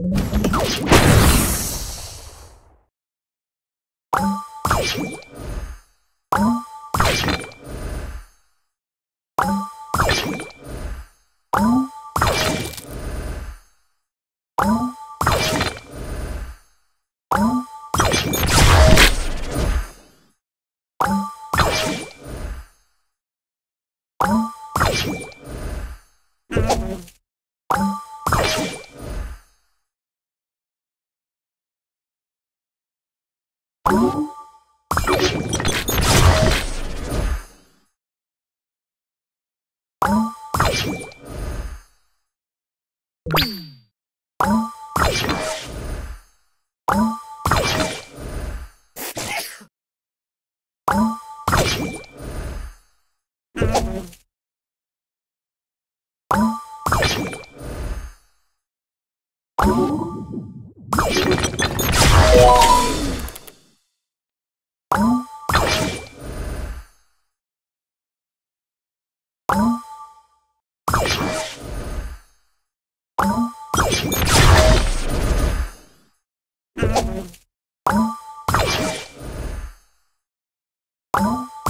you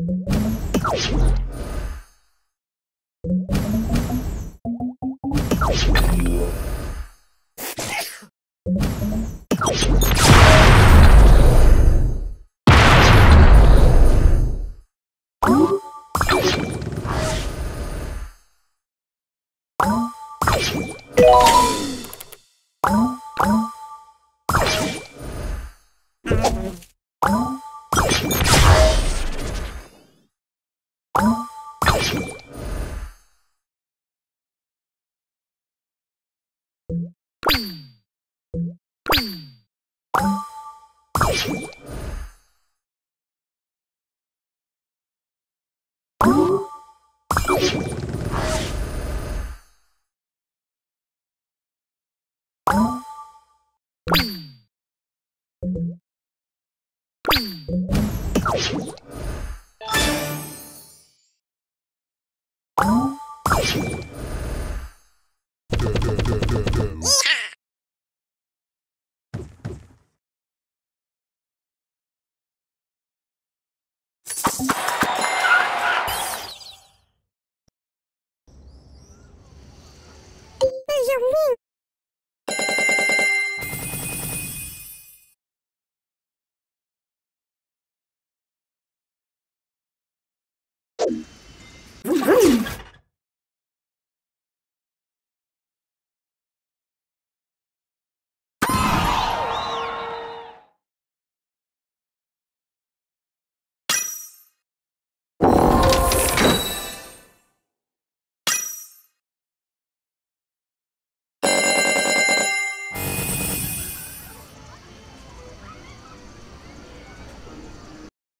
you you you mean?